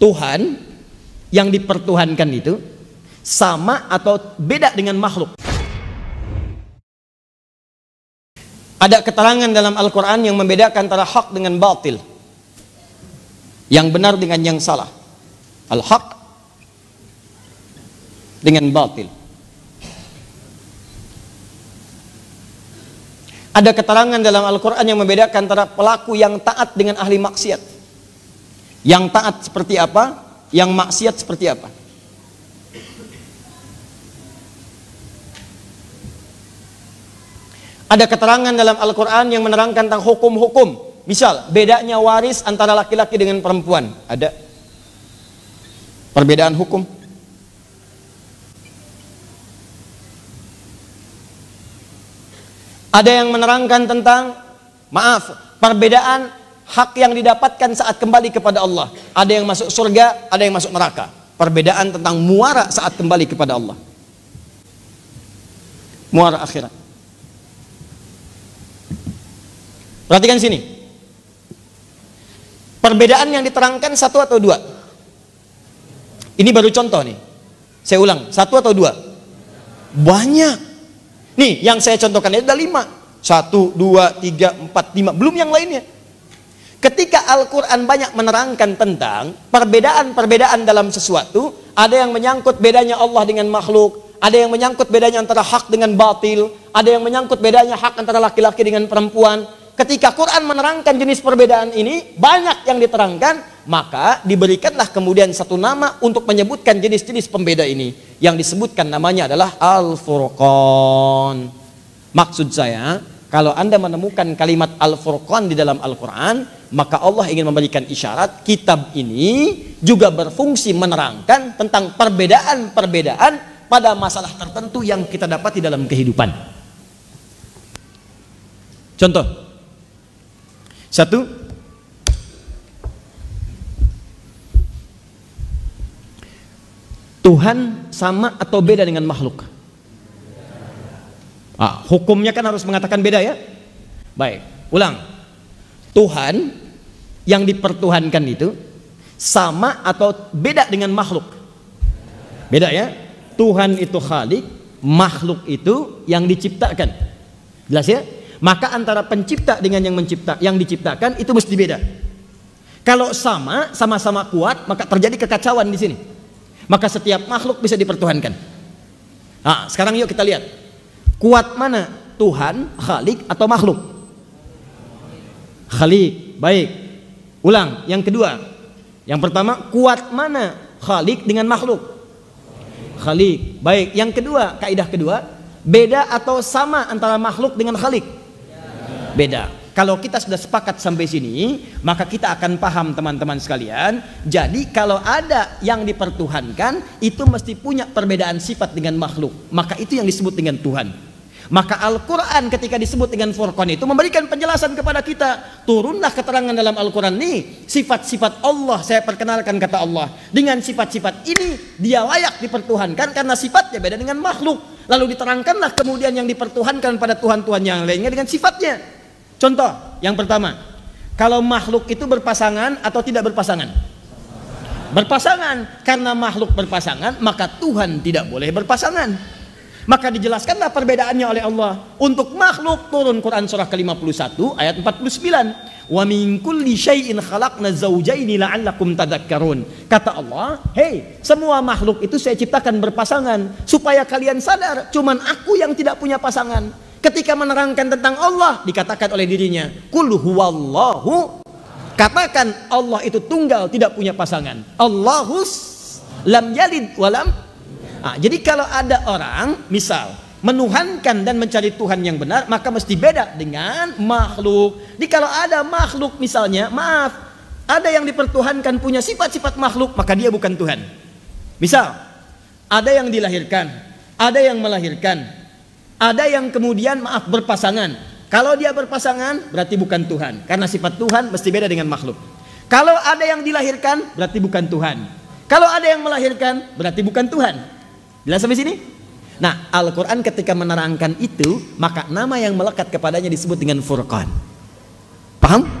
Tuhan yang dipertuhankan itu sama atau beda dengan makhluk. Ada keterangan dalam Al-Quran yang membedakan antara hak dengan batil. Yang benar dengan yang salah. Al-haq dengan batil. Ada keterangan dalam Al-Quran yang membedakan antara pelaku yang taat dengan ahli maksiat. Yang taat seperti apa? Yang maksiat seperti apa? Ada keterangan dalam Al-Quran yang menerangkan tentang hukum-hukum. Misal, bedanya waris antara laki-laki dengan perempuan. Ada perbedaan hukum. Ada yang menerangkan tentang, maaf, perbedaan hak yang didapatkan saat kembali kepada Allah. Ada yang masuk surga, ada yang masuk neraka. Perbedaan tentang muara saat kembali kepada Allah. Muara akhirat. Perhatikan sini. Perbedaan yang diterangkan satu atau dua? Ini baru contoh nih. Saya ulang, satu atau dua? Banyak. Nih, yang saya contohkan ada lima. Satu, dua, tiga, empat, lima. Belum yang lainnya. Ketika Al-Quran banyak menerangkan tentang perbedaan-perbedaan dalam sesuatu, ada yang menyangkut bedanya Allah dengan makhluk, ada yang menyangkut bedanya antara hak dengan batil, ada yang menyangkut bedanya hak antara laki-laki dengan perempuan. Ketika Quran menerangkan jenis perbedaan ini, banyak yang diterangkan, maka diberikanlah kemudian satu nama untuk menyebutkan jenis-jenis pembeda ini. Yang disebutkan namanya adalah Al-Furqan. Maksud saya, kalau Anda menemukan kalimat Al-Furqan di dalam Al-Quran, maka Allah ingin memberikan isyarat kitab ini juga berfungsi menerangkan tentang perbedaan-perbedaan pada masalah tertentu yang kita dapat di dalam kehidupan. Contoh. Satu. Tuhan sama atau beda dengan makhluk? Ah, hukumnya kan harus mengatakan beda ya. Baik, ulang. Tuhan yang dipertuhankan itu sama atau beda dengan makhluk? Beda ya. Tuhan itu khalik, makhluk itu yang diciptakan. Jelas ya? Maka antara pencipta dengan yang mencipta, yang diciptakan itu mesti beda. Kalau sama, sama-sama kuat, maka terjadi kekacauan di sini. Maka setiap makhluk bisa dipertuhankan. Nah, sekarang yuk kita lihat Kuat mana? Tuhan, Khalik atau makhluk? Khalik. Baik. Ulang. Yang kedua. Yang pertama, kuat mana? Khalik dengan makhluk? Khalik. Baik. Yang kedua, kaidah kedua, beda atau sama antara makhluk dengan Khalik? Beda. Kalau kita sudah sepakat sampai sini, maka kita akan paham teman-teman sekalian. Jadi kalau ada yang dipertuhankan, itu mesti punya perbedaan sifat dengan makhluk. Maka itu yang disebut dengan Tuhan. Maka Al-Quran ketika disebut dengan Furqan itu memberikan penjelasan kepada kita. Turunlah keterangan dalam Al-Quran ini. Sifat-sifat Allah saya perkenalkan kata Allah. Dengan sifat-sifat ini dia layak dipertuhankan karena sifatnya beda dengan makhluk. Lalu diterangkanlah kemudian yang dipertuhankan pada Tuhan-Tuhan yang lainnya dengan sifatnya. Contoh yang pertama. Kalau makhluk itu berpasangan atau tidak berpasangan? Berpasangan. Karena makhluk berpasangan maka Tuhan tidak boleh berpasangan. Maka dijelaskanlah perbedaannya oleh Allah. Untuk makhluk turun Quran surah ke-51 ayat 49. Wa min kulli syai'in khalaqna zawjaini la'allakum tadhakkarun. Kata Allah, "Hei, semua makhluk itu saya ciptakan berpasangan supaya kalian sadar cuman aku yang tidak punya pasangan." Ketika menerangkan tentang Allah dikatakan oleh dirinya, "Qul huwallahu" Katakan Allah itu tunggal, tidak punya pasangan. Allahus lam yalid walam Nah, jadi kalau ada orang misal menuhankan dan mencari Tuhan yang benar maka mesti beda dengan makhluk. Jadi kalau ada makhluk misalnya, maaf, ada yang dipertuhankan punya sifat-sifat makhluk maka dia bukan Tuhan. Misal, ada yang dilahirkan, ada yang melahirkan, ada yang kemudian maaf berpasangan. Kalau dia berpasangan berarti bukan Tuhan karena sifat Tuhan mesti beda dengan makhluk. Kalau ada yang dilahirkan berarti bukan Tuhan. Kalau ada yang melahirkan berarti bukan Tuhan. Jelas sampai sini? Nah, Al-Quran ketika menerangkan itu, maka nama yang melekat kepadanya disebut dengan Furqan. Paham?